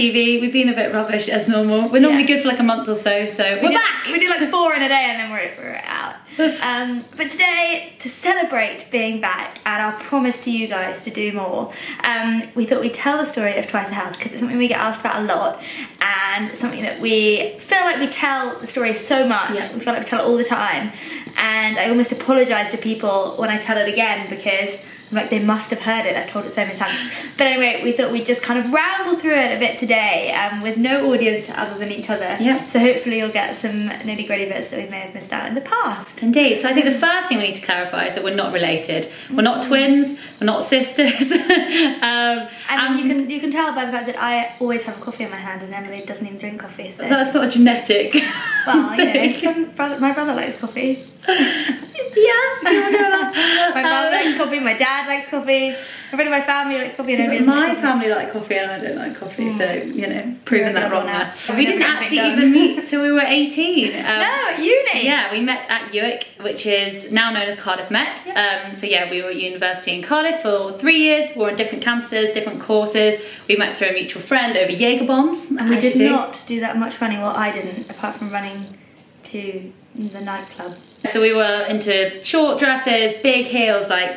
TV. We've been a bit rubbish as normal. We're normally yeah. good for like a month or so, so we're we back. we do like four in a day and then we're, we're out. um, but today, to celebrate being back and our promise to you guys to do more, um, we thought we'd tell the story of Twice the Health because it's something we get asked about a lot and something that we feel like we tell the story so much. Yeah. We feel like we tell it all the time. And I almost apologise to people when I tell it again because like they must have heard it, I've told it so many times. But anyway, we thought we'd just kind of ramble through it a bit today um, with no audience other than each other. Yeah. So hopefully you'll get some nitty gritty bits that we may have missed out in the past. Indeed. So I think the first thing we need to clarify is that we're not related. We're not twins, we're not sisters. um, and, and you can you can tell by the fact that I always have a coffee in my hand and Emily doesn't even drink coffee. So. That's not a genetic. Well, you know, brother, my brother likes coffee. Yeah, my mom likes coffee, my dad likes coffee, everybody in my family likes coffee and My family like coffee and I don't like coffee, mm. so, you know, proving that wrong there. We didn't actually even meet till we were 18. Um, no, uni! Yeah, we met at UWIC, which is now known as Cardiff Met. Yeah. Um, so yeah, we were at university in Cardiff for three years, we were on different campuses, different courses. We met through a mutual friend over Jaeger bombs. And we did do. not do that much running, well I didn't, apart from running to the nightclub. So we were into short dresses, big heels, like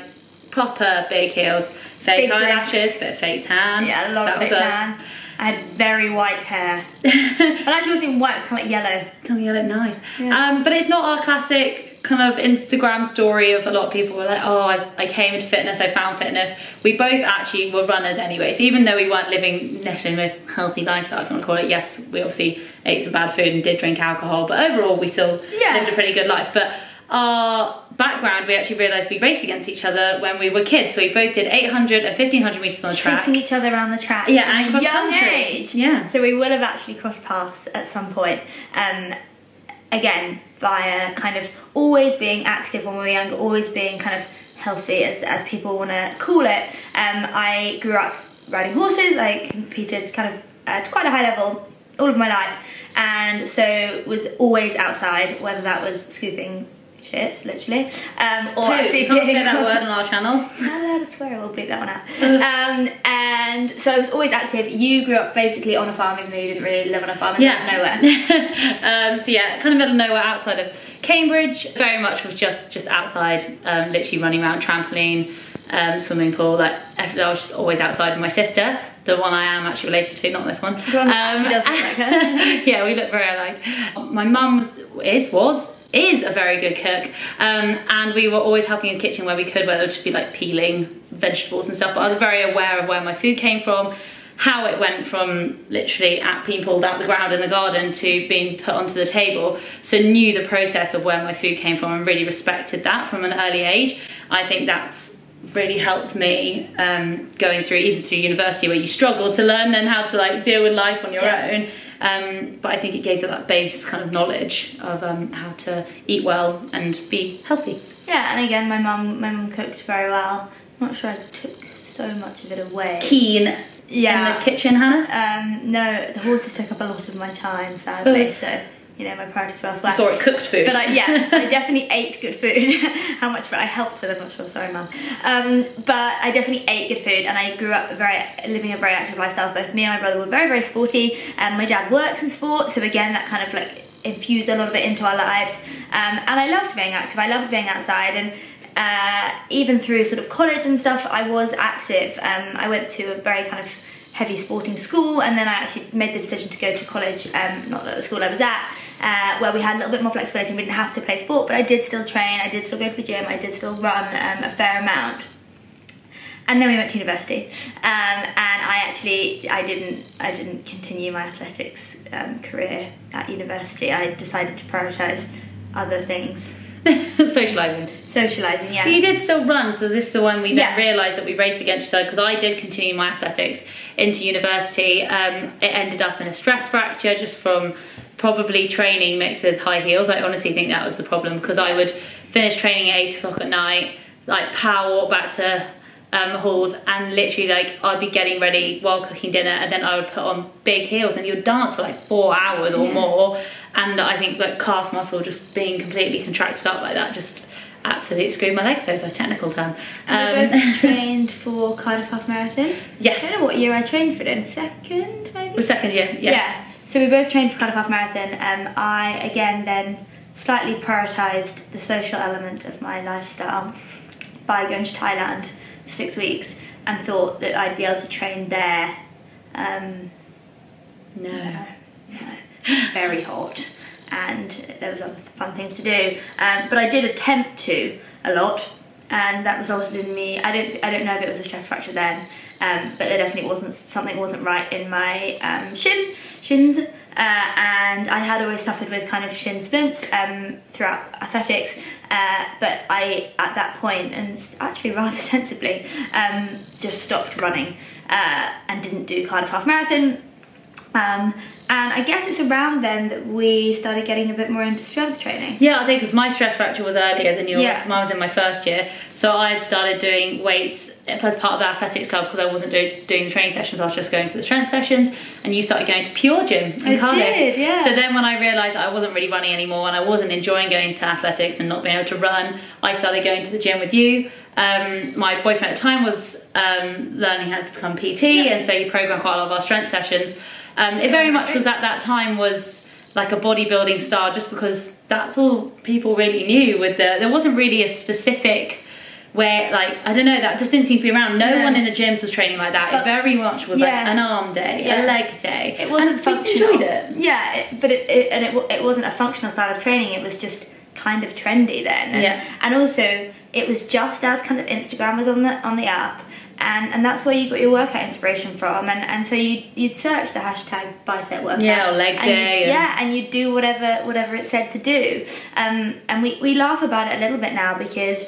proper big heels, fake big eyelashes, bit of fake tan. Yeah, a lot that of fake tan. I had very white hair. but actually wasn't even white, it was kind of like yellow. Kind of yellow, nice. Yeah. Um, but it's not our classic kind of Instagram story of a lot of people were like, oh, I, I came into fitness, I found fitness. We both actually were runners anyway. So even though we weren't living necessarily the most healthy lifestyle, if you want to call it, yes, we obviously ate some bad food and did drink alcohol, but overall we still yeah. lived a pretty good life. But our background, we actually realised we raced against each other when we were kids. So we both did 800 and 1500 metres on the track. Chasing each other around the track. Yeah, and cross young country. age. Yeah. So we will have actually crossed paths at some point. Um, again, via kind of always being active when we were younger, always being kind of healthy as, as people want to call it. Um, I grew up riding horses, I competed kind of at quite a high level all of my life and so was always outside, whether that was scooping shit, literally. Um, or actually, you can't say that word on our channel. I'm allowed to swear, we'll bleep that one out. um, and so I was always active. You grew up basically on a farm, even though you didn't really live on a farm in yeah. nowhere. um, so yeah, kind of middle of nowhere outside of Cambridge. Very much was just just outside, um, literally running around trampoline. Um, swimming pool, like I was just always outside with my sister, the one I am actually related to, not this one. Um, yeah, we look very alike. My mum is, was is a very good cook. Um, and we were always helping in the kitchen where we could whether it would just be like peeling vegetables and stuff. But I was very aware of where my food came from how it went from literally at being pulled out the ground in the garden to being put onto the table. So knew the process of where my food came from and really respected that from an early age. I think that's really helped me um, going through either through university where you struggle to learn then how to like deal with life on your yeah. own um, but I think it gave them that base kind of knowledge of um, how to eat well and be healthy. Yeah, and again, my mum, my mum cooked very well. I'm not sure I took so much of it away. Keen yeah. in the kitchen, Hannah? Um, no, the horses took up a lot of my time, sadly, so you know, my priorities were elsewhere. It cooked food. But I, yeah, I definitely ate good food. How much I helped with, I'm not sure, sorry mum. Um, but I definitely ate good food and I grew up very living a very active lifestyle. Both me and my brother were very, very sporty and my dad works in sport, so again, that kind of like infused a lot of it into our lives. Um, and I loved being active, I loved being outside and uh, even through sort of college and stuff, I was active. Um, I went to a very kind of heavy sporting school and then I actually made the decision to go to college, um, not at the school I was at, uh, where we had a little bit more flexibility and we didn't have to play sport but I did still train, I did still go to the gym, I did still run um, a fair amount. And then we went to university um, and I actually, I didn't, I didn't continue my athletics um, career at university. I decided to prioritise other things. Socialising. Socialising, yeah. But you did still run, so this is the one we yeah. then realised that we raced against each other because I did continue my athletics into university. Um, it ended up in a stress fracture just from probably training mixed with high heels. I honestly think that was the problem because I would finish training at 8 o'clock at night, like power walk back to um, halls, and literally like I'd be getting ready while cooking dinner, and then I would put on big heels, and you'd dance for like four hours or Yeah. more. And I think like calf muscle just being completely contracted up like that just absolutely screwed my legs over. Technical term. both Um, trained for Cardiff Half Marathon. Yes. I don't know what year I trained for in. Second, maybe? was second year. Yeah. So we both trained for Cardiff Half Marathon. Um, I again then slightly prioritised the social element of my lifestyle by going to Thailand for six weeks and thought that I'd be able to train there. Um, No. no, no, very hot, and there was other fun things to do. Um, but I did attempt to a lot, and that resulted in me. I don't. I don't know if it was a stress fracture then, um, but there definitely wasn't something wasn't right in my um, shin shins. Uh, and I had always suffered with kind of shin splints um, throughout athletics, uh, but I at that point and actually rather sensibly um, just stopped running uh, and didn't do Cardiff Half Marathon um, and I guess it's around then that we started getting a bit more into strength training. Yeah, I think because my stress fracture was earlier than yours. Yeah. I was in my first year, so I had started doing weights as part of the athletics club because I wasn't doing, doing the training sessions. I was just going for the strength sessions, and you started going to Pure Gym in I Cardiff. did, yeah. So then when I realised I wasn't really running anymore and I wasn't enjoying going to athletics and not being able to run, I started going to the gym with you. Um, my boyfriend at the time was um, learning how to become PT, and so he programmed quite a lot of our strength sessions. Um, it very much was at that time was like a bodybuilding style, just because that's all people really knew. With the there wasn't really a specific where like I don't know that just didn't seem to be around. No, No. one in the gyms was training like that. it very much was like an arm day, Yeah. a leg day. It wasn't and functional. enjoyed it. Yeah, it, but it, it and it, it wasn't a functional style of training. It was just kind of trendy then. And, Yeah. And also, it was just as kind of Instagram was on the on the app. And, and that's where you got your workout inspiration from, and, and so you you'd search the hashtag bicep workout, Yeah, or leg and you- day and- yeah, and you'd do whatever whatever it said to do. Um, and we, we laugh about it a little bit now because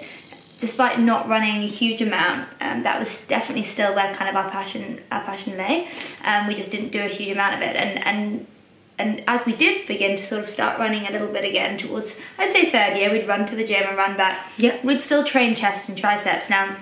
despite not running a huge amount, um, that was definitely still where kind of our passion our passion lay. Um, we just didn't do a huge amount of it, and and and as we did begin to sort of start running a little bit again towards I'd say third year, we'd run to the gym and run back. Yep. We'd still train chest and triceps now.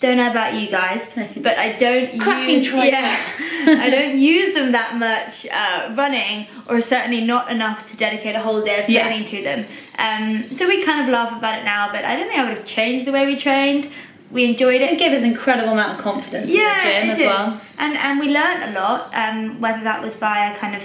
Don't know about you guys, but I don't Cracking use tricep. yeah, I don't use them that much uh, running, or certainly not enough to dedicate a whole day of Yeah. training to them. Um, so we kind of laugh about it now, but I don't think I would have changed the way we trained. We enjoyed it. It gave us an incredible amount of confidence yeah, in the gym as did. well. And and we learned a lot. Um, whether that was via kind of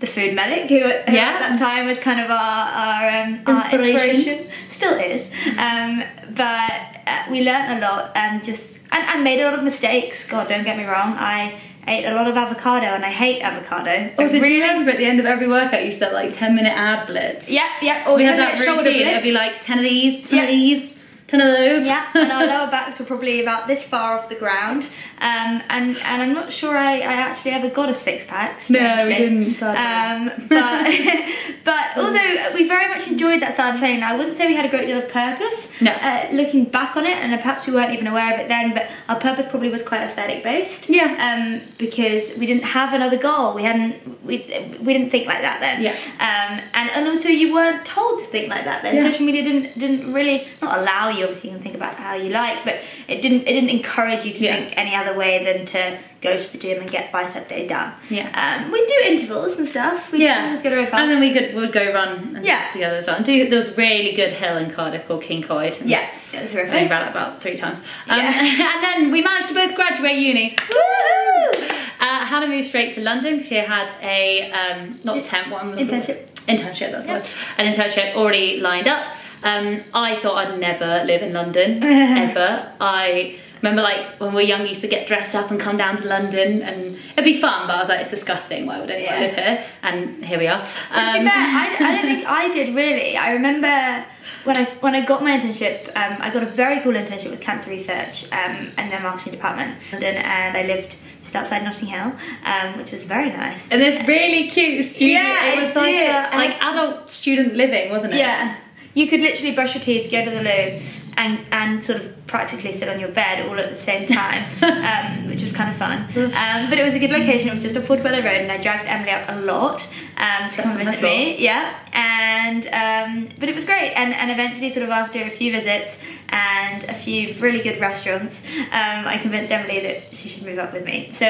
the food medic, who, at- Yeah. at that time was kind of our our, um, our Inspiration. inspiration, still is. Um, but Uh, we learned a lot and just and, and made a lot of mistakes. God, don't get me wrong. I ate a lot of avocado and I hate avocado. I Also, do you really remember at the end of every workout you used to like 10 minute ab blitz? yep. yeah. Or We had 10 that routine. It'd be like 10 of these, 10 of these, 10 of those. Yeah, and our lower backs were probably about this far off the ground. Um, and, and I'm not sure I, I actually ever got a six pack. No, we didn't, sadly. Um, but but although we very much enjoyed that style of training, I wouldn't say we had a great deal of purpose. No. Uh, looking back on it, and perhaps we weren't even aware of it then, but our purpose probably was quite aesthetic based. Yeah. Um, because we didn't have another goal. We hadn't. We we didn't think like that then. Yeah. Um, and and also you weren't told to think like that then. Yeah. Social media didn't didn't really not allow you. Obviously, you can think about how you like, but it didn't it didn't encourage you to Yeah. think any other way than to go to the gym and get bicep day done. Yeah. Um, we do intervals and stuff. We Yeah, Just get a and then we could would go run and Yeah. together as well. And do there was a really good hill in Cardiff called King Coyd. and yeah, it was I only horrific. ran it about three times. Um, Yeah. and then we managed to both graduate uni. Woo! Uh, Hannah moved straight to London. She had a um, not temp one Internship. Internship, that's Yep. what. An internship already lined up. Um, I thought I'd never live in London ever. I remember like when we were young, used to get dressed up and come down to London, and it'd be fun. But I was like, it's disgusting. Why would anyone Yeah. live here? And here we are. To Um, be fair, I, I don't think I did really. I remember when I when I got my internship, um, I got a very cool internship with cancer research um, and their marketing department, in London, and I lived just outside Notting Hill, um, which was very nice. and this really cute studio. Yeah, it was like a, like adult student living, wasn't it? Yeah, you could literally brush your teeth, go to the loo, and and sort of practically sit on your bed all at the same time, um, which was kind of fun. Um, but it was a good location. It was just a Portobello Road, and I dragged Emily up a lot um, to come visit me. Yeah, and um, but it was great. And and eventually, sort of after a few visits, and a few really good restaurants, um, I convinced Emily that she should move up with me. So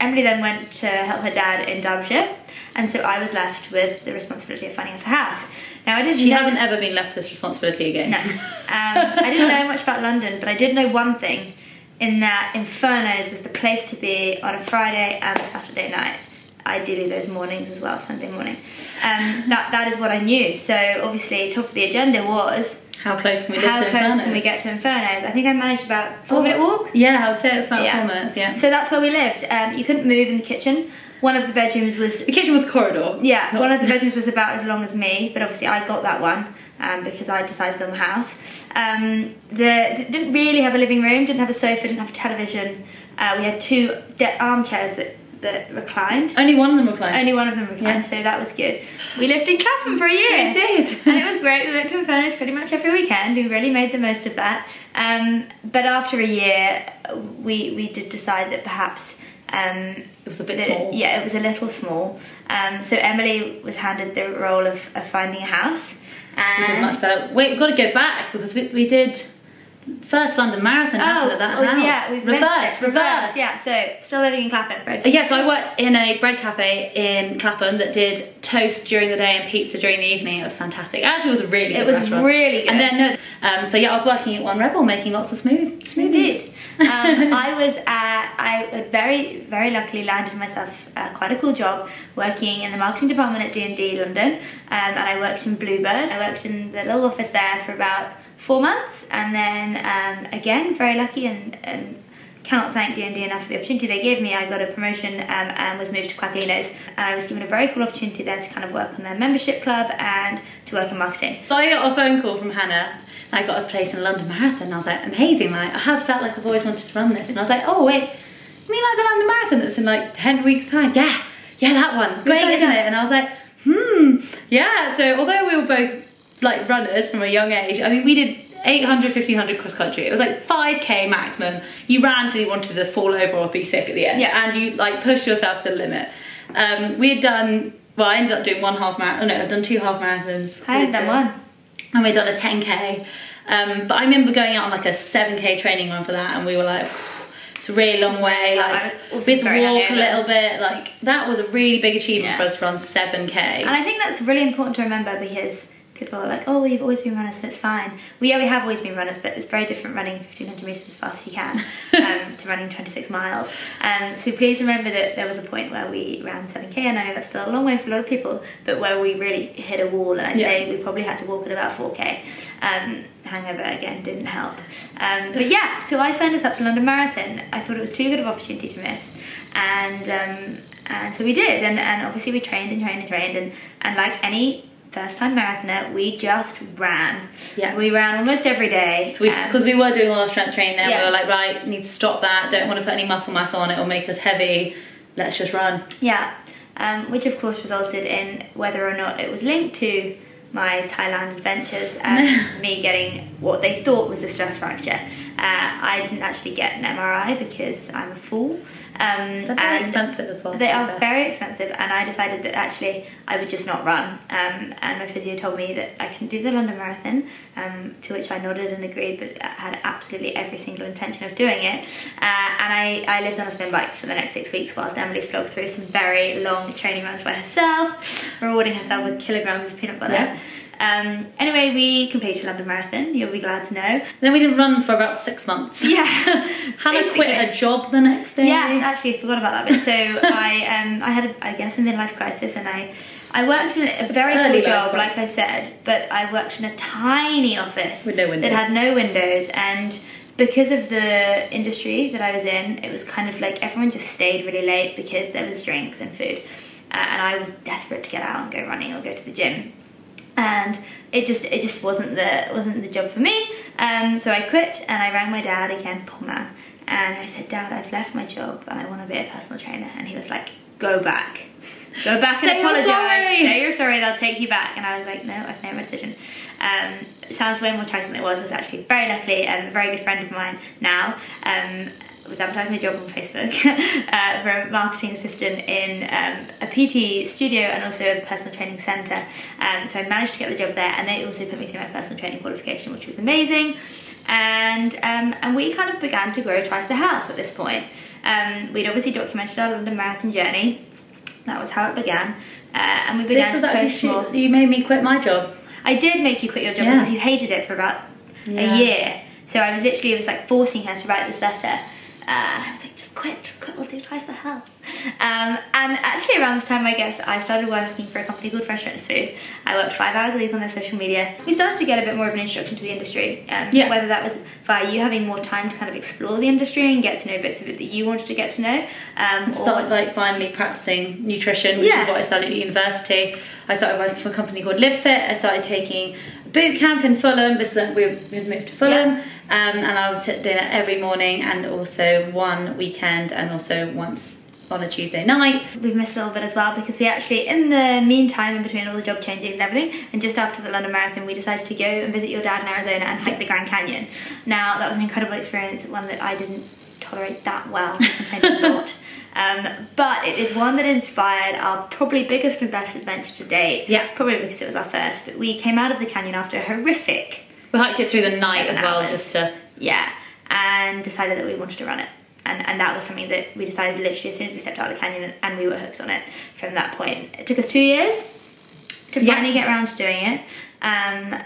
Emily then went to help her dad in Derbyshire, and so I was left with the responsibility of finding us a house. Now I didn't She know, hasn't ever been left this responsibility again. no, um, I didn't know much about London, but I did know one thing, in that Inferno's was the place to be on a Friday and a Saturday night. Ideally those mornings as well, Sunday morning. Um, that, that is what I knew. So obviously top of the agenda was How close can we how to close can we get to Inferno's? I think I managed about four minute walk. Yeah, I would say it's about Yeah. four minutes, yeah. So that's where we lived. Um, you couldn't move in the kitchen. One of the bedrooms was The kitchen was a corridor. yeah, Not- one of the bedrooms was about as long as me, but obviously I got that one um, because I decided on the house. Um, the didn't really have a living room, didn't have a sofa, didn't have a television. Uh, we had two de- armchairs that that reclined. Only one of them reclined. Only one of them reclined, so that was good. We lived in Clapham for a year. We did. and it was great. We went to Inferno's pretty much every weekend. We really made the most of that. Um, but after a year, we we did decide that perhaps. Um, It was a bit that- small. Yeah, it was a little small. Um, so Emily was handed the role of, of finding a house. We did And much better. Wait, we've got to go back because we, we did first London Marathon happened at that oh, house. yeah, we've reverse, it. reverse. Yeah, so still living in Clapham. Bread. Uh, Yeah, so I worked in a bread cafe in Clapham that did toast during the day and pizza during the evening. It was fantastic. It Actually, was really It was restaurant. really good. And then no, um, so yeah, I was working at One Rebel making lots of smooth smoothies. Um, I was at, I very, very luckily landed myself uh, quite a cool job working in the marketing department at D&D London um, and I worked in Bluebird. I worked in the little office there for about four months and then um, again, very lucky and, and cannot thank D&D enough for the opportunity they gave me. I got a promotion um, and was moved to Quaglino's and I was given a very cool opportunity there to kind of work on their membership club and to work in marketing. So I got a phone call from Hannah. And I got us placed in a London Marathon. And I was like, amazing! Like I have felt like I've always wanted to run this. And I was like, oh wait, you mean like the London Marathon that's in like ten weeks time? Yeah, yeah, that one. Great, Great, isn't it? And I was like, hmm, yeah. So although we were both like runners from a young age, I mean, we did 800, 1500 cross country. It was like 5k maximum. You ran till you wanted to fall over or be sick at the end. Yeah. And you like pushed yourself to the limit. Um, we had done. Well, I ended up doing one half marathon. Oh no, I've done two half marathons. I had done one. and we'd done a 10k. Um, but I remember going out on like a 7k training run for that, and we were like, it's a really long way. Like we had to walk a little bit. Like that was a really big achievement Yeah. for us to run 7k. And I think that's really important to remember because people are like, oh, you've always been runners, so it's fine. We, yeah, we have always been runners, but it's very different running 1500 metres as fast as you can um, to running 26 miles. Um, so please remember that there was a point where we ran 7k, and I know that's still a long way for a lot of people, but where we really hit a wall, and I'd Yeah. say we probably had to walk at about 4k. Um, hangover again didn't help. Um, but yeah, so I signed us up for London Marathon. I thought it was too good of an opportunity to miss, and um, and so we did. And, and obviously we trained and trained and trained, and and like any first time marathoner, we just ran. Yeah. we ran almost every day. So we, because we were doing all our strength training there, Yeah. we were like, right, need to stop that. Don't want to put any muscle mass on it or make us heavy. Let's just run. Yeah, um, which of course resulted in whether or not it was linked to my Thailand adventures and me getting what they thought was a stress fracture. Uh, I didn't actually get an MRI because I'm a fool. Um, They're very expensive as well. They are fair. very expensive, and I decided that actually I would just not run. Um, and my physio told me that I can do the London Marathon, um, to which I nodded and agreed, but I had absolutely every single intention of doing it. Uh, and I, I lived on a spin bike for the next six weeks whilst Emily slogged through some very long training runs by herself, rewarding herself with kilograms of peanut butter. Yeah. Um, anyway, we completed London Marathon. You'll be glad to know. Then we didn't run for about six months. Yeah, Hannah quit her job the next day. Yes, actually, I forgot about that bit. So I, um, I had, a, I guess, a midlife crisis, and I, I worked in a very Early cool job, crisis. like I said, but I worked in a tiny office With no windows. that had no windows, and because of the industry that I was in, it was kind of like everyone just stayed really late because there was drinks and food, uh, and I was desperate to get out and go running or go to the gym and it just it just wasn't the wasn't the job for me. Um, so I quit and I rang my dad again, poor man, and I said, Dad, I've left my job and I want to be a personal trainer. And he was like, Go back. Go back and you're apologize. sorry. Say you're sorry, they'll take you back. And I was like, No, I've made my decision. Um, sounds way more tragic than it was. It's actually very lucky and a very good friend of mine now. Um, was advertising a job on Facebook uh, for a marketing assistant in um, a PT studio and also a personal training centre. Um, so I managed to get the job there, and they also put me through my personal training qualification, which was amazing. and um, and we kind of began to grow twice the health at this point. Um, we'd obviously documented our London Marathon journey. That was how it began, uh, and we began This was to actually more. You made me quit my job. I did make you quit your job Yeah. because you hated it for about Yeah. a year. So I was literally it was like forcing her to write this letter. Uh, I was like, just quit, just quit, we'll do twice the health. Um, and actually around this time, I guess, I started working for a company called Fresh Fitness Food. I worked five hours a week on their social media. We started to get a bit more of an introduction to the industry. Um, Yeah. Whether that was via you having more time to kind of explore the industry and get to know bits of it that you wanted to get to know. Um, or- started like finally practicing nutrition, which Yeah. is what I studied at university. I started working for a company called Live Fit. I started taking boot camp in Fulham. This is we we'd moved to Fulham, um, and I was doing it every morning and also one weekend and also once on a Tuesday night. We've missed a little bit as well because we actually, in the meantime, in between all the job changes and everything, and just after the London Marathon, we decided to go and visit your dad in Arizona and hike the Grand Canyon. Now, that was an incredible experience, one that I didn't tolerate that well, I did not. Um, but it is one that inspired our probably biggest and best adventure to date. Yeah. Probably because it was our first, but we came out of the canyon after a horrific, We hiked it through the night as well, hours. just to yeah, and decided that we wanted to run it. And, and that was something that we decided literally as soon as we stepped out of the canyon and we were hooked on it from that point. It took us two years to Yeah. finally get around to doing it. Um,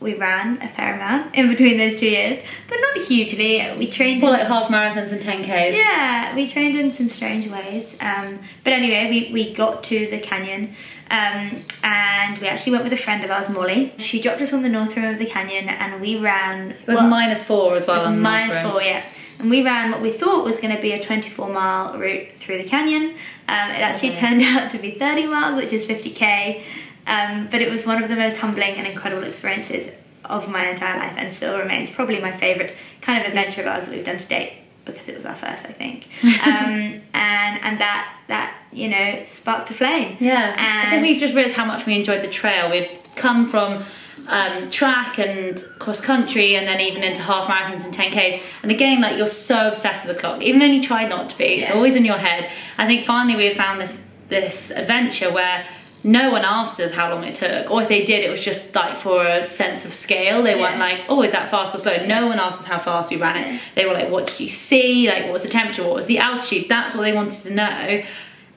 we ran a fair amount in between those two years, but not hugely. We trained. more like half marathons and 10Ks. Yeah, we trained in some strange ways. Um, but anyway, we, we got to the canyon um, and we actually went with a friend of ours, Molly. She dropped us on the north rim of the canyon and we ran. It was well, minus four as well. it was on minus four, yeah. And we ran what we thought was going to be a 24 mile route through the canyon. Um, it actually Okay. turned out to be 30 miles, which is 50k. Um, but it was one of the most humbling and incredible experiences of my entire life and still remains probably my favourite kind of adventure of ours that we've done to date because it was our first, I think. um, and and that that you know sparked a flame. Yeah, And I think we just realised how much we enjoyed the trail. We'd come from um, track and cross country, and then even into half marathons and 10ks. And again, like you're so obsessed with the clock, even when you try not to be. It's Yeah. always in your head. I think finally we found this this adventure where. No one asked us how long it took, or if they did, it was just like for a sense of scale. They weren't like, "Oh, is that fast or slow?" No one asked us how fast we ran it. They were like, "What did you see? Like, what was the temperature? What was the altitude?" That's what they wanted to know.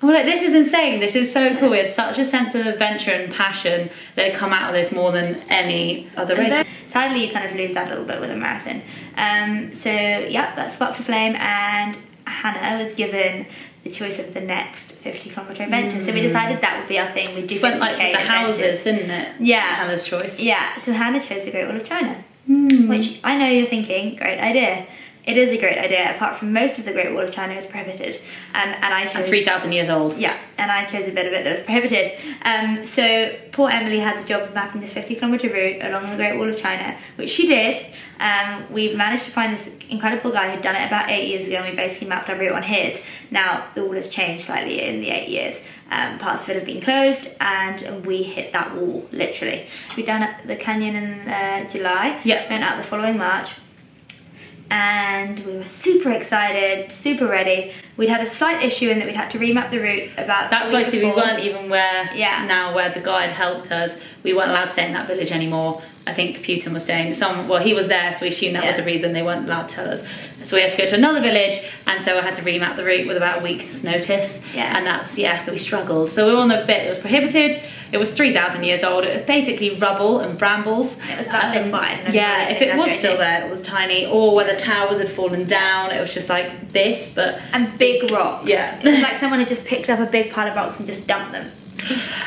And we're like, this is insane. This is so cool. We had such a sense of adventure and passion that had come out of this more than any other And race. sadly, you kind of lose that a little bit with a marathon. Um, so, yeah, that sparked a flame, and Hannah was given the choice of the next 50 kilometre adventure. So, we decided that would be our thing. We'd do Just went like 50K the houses, adventures. didn't it? Yeah. Hannah's choice. Yeah, so Hannah chose the Great Wall of China, Hmm. which I know you're thinking, great idea. It is a great idea, apart from most of the Great Wall of China is prohibited. Um, and I chose. And 3,000 years old. Yeah, and I chose a bit of it that was prohibited. Um, so poor Emily had the job of mapping this 50 kilometre route along the Great Wall of China, which she did. Um, we managed to find this incredible guy who'd done it about eight years ago, and we basically mapped our route on his. Now, the wall has changed slightly in the eight years. Um, parts of it have been closed, and we hit that wall literally. We'd done the canyon in uh, July, Yeah. went out the following March, and we were super excited, super ready. We'd had a slight issue in that we'd had to remap the route about. That's why we weren't even where Yeah. now where the guide helped us. We weren't allowed to stay in that village anymore. I think Putin was staying. Some well, he was there, so we assumed that was the reason they weren't allowed to tell us. So we had to go to another village, and so I had to remap the route with about a week's notice. Yeah. And that's yeah. So we struggled. So we were on the bit that was prohibited. It was three thousand years old. It was basically rubble and brambles. It was about um, this wide, Yeah. If it was still there, it was tiny. Or where the towers had fallen down, it was just like this, but. and big rocks. Yeah. it was like someone had just picked up a big pile of rocks and just dumped them.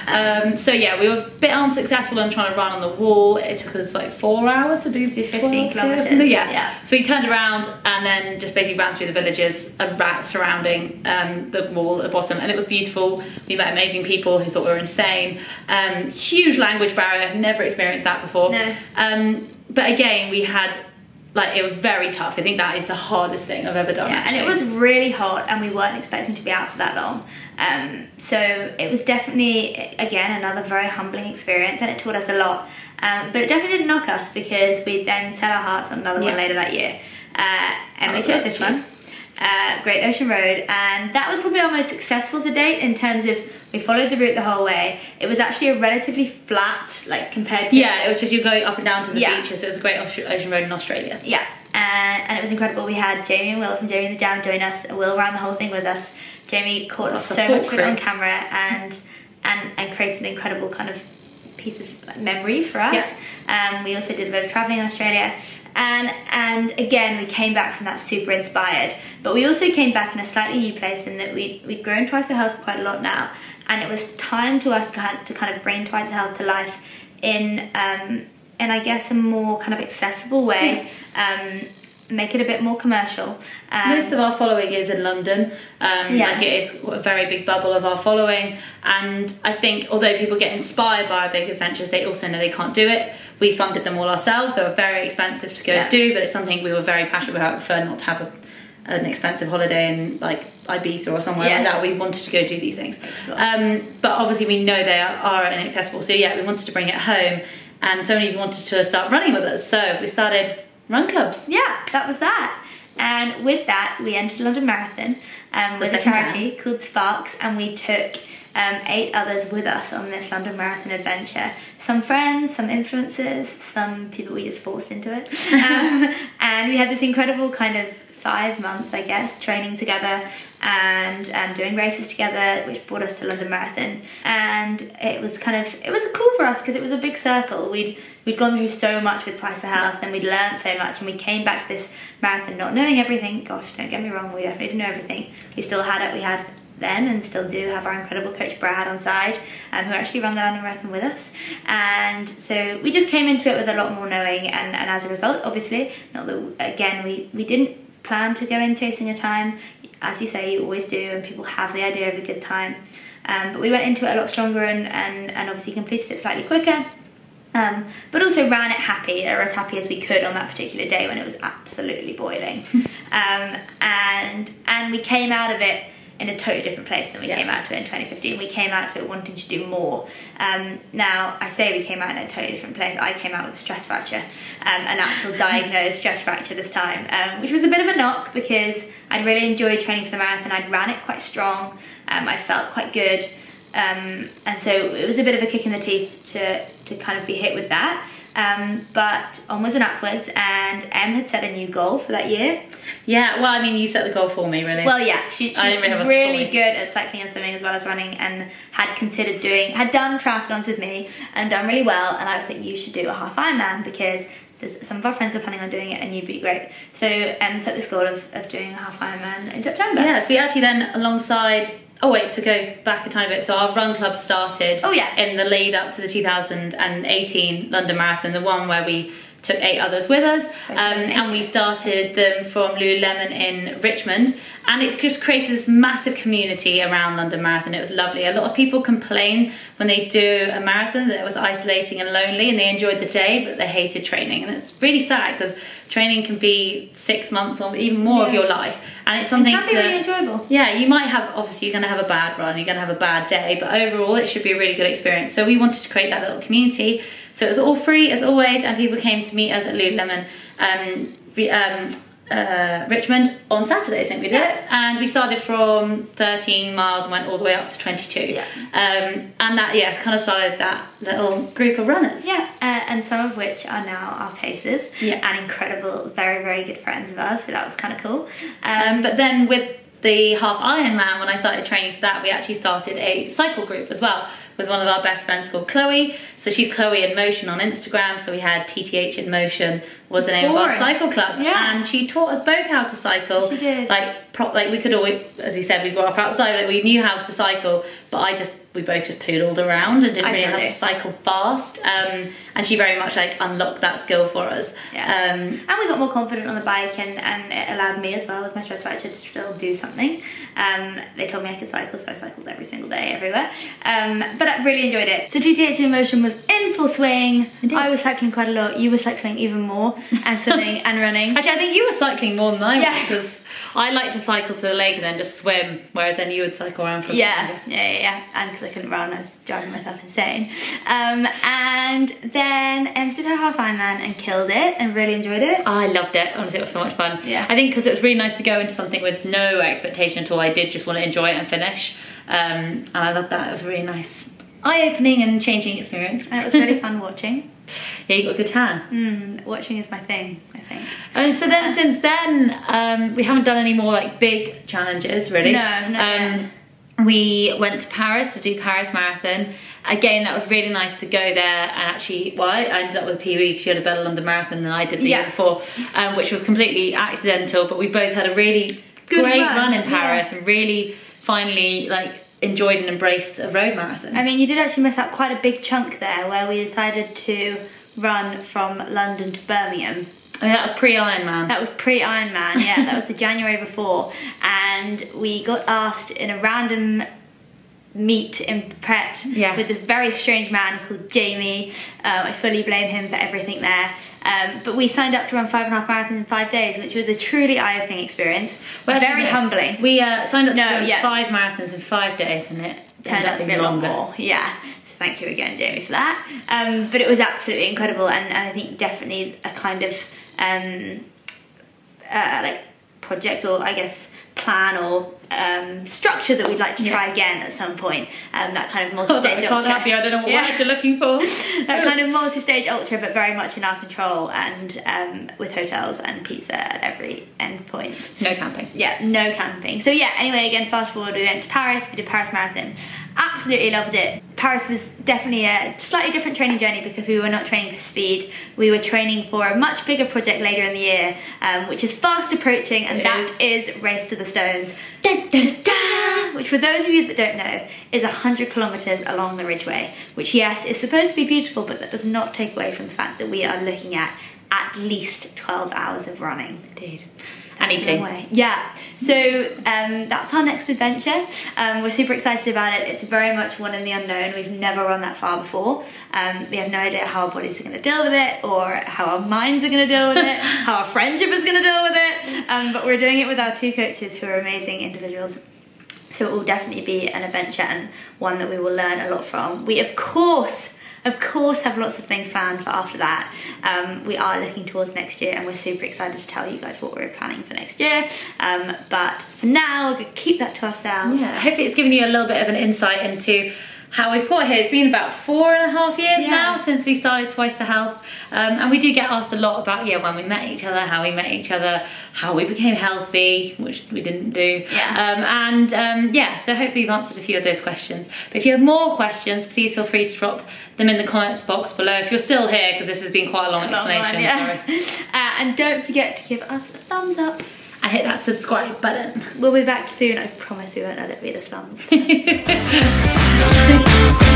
Um, so yeah, we were a bit unsuccessful in trying to run on the wall. It took us like four hours to do 15 15 kilometres, Yeah. yeah. So we turned around and then just basically ran through the villages of rats surrounding um, the wall at the bottom, and it was beautiful. We met amazing people who thought we were insane. Um, huge language barrier. Never experienced that before. No. Um, but again, we had like it was very tough. I think that is the hardest thing I've ever done. Yeah, and it was really hot, and we weren't expecting to be out for that long. Um, so it was definitely, again, another very humbling experience, and it taught us a lot. Um, but it definitely didn't knock us because we then set our hearts on another Yeah. one later that year. Uh, Emily was chose this one. uh, Great Ocean Road, and that was probably our most successful to date in terms of we followed the route the whole way. It was actually a relatively flat, like compared to Yeah, it was just you going up and down to the Yeah. beaches. It was a great ocean road in Australia. Yeah, and, and it was incredible. We had Jamie and Will from Jamie and the Jam join us. and Will ran the whole thing with us. Jamie caught us so much of on camera and and and created an incredible kind of piece of memories for us. Yeah. Um, we also did a bit of traveling in Australia. And and again, we came back from that super inspired. But we also came back in a slightly new place in that we we'd grown Twice the Health quite a lot now, and it was time to us to, kind of bring Twice the Health to life in um, in I guess a more kind of accessible way. Um, make it a bit more commercial. Um, Most of our following is in London. Um, Yeah. Like it is a very big bubble of our following, and I think although people get inspired by our big adventures, they also know they can't do it. We funded them all ourselves, so very expensive to go Yeah. do, but it's something we were very passionate about. For not to have a, an expensive holiday in like Ibiza or somewhere Yeah. like that. We wanted to go do these things. Um, but obviously we know they are, are inaccessible. So yeah, we wanted to bring it home, and so many wanted to start running with us. So we started run clubs. yeah, that was that. And with that, we entered London Marathon um, with a charity called Sparks, and we took um, eight others with us on this London Marathon adventure. Some friends, some influencers, some people we just forced into it. Um, and we had this incredible kind of five months, I guess, training together and um, doing races together, which brought us to London Marathon. And it was kind of, it was cool for us because it was a big circle. We'd we'd gone through so much with Twice the Health and we'd learned so much, and we came back to this marathon not knowing everything. Gosh, don't get me wrong, we definitely didn't know everything. We still had it. We had then and still do have our incredible coach Brad on side, um, who actually ran the London Marathon with us. And so we just came into it with a lot more knowing, and, and as a result, obviously, not that again we we didn't plan to go in chasing a time. As you say, you always do, and people have the idea of a good time. Um, but we went into it a lot stronger and, and, and obviously completed it slightly quicker. Um, but also ran it happy, or as happy as we could on that particular day when it was absolutely boiling. um, and and we came out of it in a totally different place than we Yeah. came out to it in 2015. We came out to it wanting to do more. Um, now, I say we came out in a totally different place. I came out with a stress fracture, um, an actual diagnosed stress fracture this time, um, which was a bit of a knock because I'd really enjoyed training for the marathon. I'd ran it quite strong. Um, I felt quite good. Um, and so it was a bit of a kick in the teeth to, to kind of be hit with that. Um, but onwards and upwards, and Em had set a new goal for that year. Yeah, well, I mean, you set the goal for me, really. Well, yeah, she, she's I didn't really have a really good at cycling and swimming as well as running, and had considered doing, had done triathlons with me and done really well. And I was like, you should do a half Ironman because there's, some of our friends are planning on doing it, and you'd be great. So Em set this goal of, of doing a half Ironman in September. Yes, we actually then alongside. Oh wait, to go back a tiny bit. So our run club started. Oh, yeah. In the lead up to the 2018 London Marathon, the one where we took eight others with us, um, and we started them from Lululemon in Richmond, and it just created this massive community around London Marathon. It was lovely. A lot of people complain when they do a marathon that it was isolating and lonely, and they enjoyed the day, but they hated training, and it's really sad because training can be six months or even more of your life, and it's something It can be that- really enjoyable. yeah, you might have obviously you're gonna have a bad run, you're gonna have a bad day, but overall it should be a really good experience. So we wanted to create that little community. So it was all free as always, and people came to meet us at Lululemon, um, um, uh, Richmond on Saturday, I think we did it, and we started from 13 miles and went all the way up to 22. Yeah. Um, and that yeah, kind of started that little group of runners. Yeah, uh, and some of which are now our pacers Yeah. and incredible, very, very good friends of ours, so that was kind of cool. Um, but then with the half Ironman, when I started training for that, we actually started a cycle group as well with one of our best friends called Chloe. So she's Chloe in Motion on Instagram. So we had TTH in Motion was the name of our cycle club, Yeah. and she taught us both how to cycle. She did. Like, pro- like we could always, as we said, we grew up outside. Like we knew how to cycle, but I just we both just poodled around and didn't I really know how to cycle fast. Um, and she very much like unlocked that skill for us. Yeah. Um, and we got more confident on the bike, and, and it allowed me as well with my stress fracture to still do something. Um, they told me I could cycle, so I cycled every single day, everywhere. Um, but I really enjoyed it. So TTH in motion was in full swing. Indeed. I was cycling quite a lot. You were cycling even more, and swimming and running. Actually, I think you were cycling more than I Yeah. was because I like to cycle to the lake and then just swim, whereas then you would cycle around for Yeah, yeah, yeah, yeah. And because I couldn't run, I was driving myself insane. Um, and then um, did a half Ironman and killed it and really enjoyed it. I loved it. Honestly, it was so much fun. Yeah. I think because it was really nice to go into something with no expectation at all. I did just want to enjoy it and finish. Um, and I loved that. It was really nice, eye-opening and changing experience. And it was really fun watching. Yeah, you got a good tan. Mm, watching is my thing, I think. And so then, since then, um, we haven't done any more like big challenges, really. No, not um, We went to Paris to do Paris Marathon. Again, that was really nice to go there and actually, well, I ended up with PB. She had a better London Marathon than I did the Yeah. year before, um, which was completely accidental. But we both had a really Good great run, run, in yeah. Paris and really finally like enjoyed and embraced a road marathon. I mean, you did actually miss out quite a big chunk there where we decided to run from London to Birmingham. I mean, that was pre-Ironman. That was pre Ironman, yeah, that was the January before. And we got asked in a random meet in Pret Yeah. with this very strange man called Jamie. Um, I fully blame him for everything there. Um, but we signed up to run five and a half marathons in five days, which was a truly eye opening experience. Well, very humbling. We uh, signed up to No, run yeah. five marathons in five days, and it turned out to be being a lot longer. more. Yeah. So thank you again, Jamie, for that. Um, but it was absolutely incredible, and, and I think definitely a kind of um, uh, like project or I guess plan or um, structure that we'd like to try again at some point. Um, that kind of multi-stage can't ultra. have. I don't know what Yeah. word you're looking for. that kind of multi-stage ultra, but very much in our control and um, with hotels and pizza at every end point. no camping. Yeah, no camping. So yeah, anyway, again, fast forward, we went to Paris, we did Paris Marathon. Absolutely loved it. Paris was definitely a slightly different training journey because we were not training for speed. We were training for a much bigger project later in the year, um, which is fast approaching, and It that is Race to the Stones. Dun, dun, dun, dun, which for those of you that don't know, is 100 kilometres along the Ridgeway, which yes, is supposed to be beautiful, but that does not take away from the fact that we are looking at at least 12 hours of running. Indeed. And eating. way. Yeah. So um, that's our next adventure. Um, we're super excited about it. It's very much one in the unknown. We've never run that far before. Um, we have no idea how our bodies are going to deal with it, or how our minds are going to deal with it, how our friendship is going to deal with it. Um, but we're doing it with our two coaches, who are amazing individuals. So it will definitely be an adventure and one that we will learn a lot from. We of course of course have lots of things planned for after that. Um, we are looking towards next year and we're super excited to tell you guys what we're planning for next year. Um, but for now, we're keep that to ourselves. Yeah, hopefully it's given you a little bit of an insight into how we've got here. It's been about four and a half years Yeah. now since we started Twice the Health. Um, and we do get asked a lot about, yeah, when we met each other, how we met each other, how we became healthy, which we didn't do. Yeah. Um, and um, yeah, so hopefully you've answered a few of those questions. But if you have more questions, please feel free to drop them in the comments box below. If you're still here, because this has been quite a long Long explanation, one, yeah. sorry. Uh, and don't forget to give us a thumbs up. And hit that subscribe button. We'll be back soon. I promise we won't let it be this long.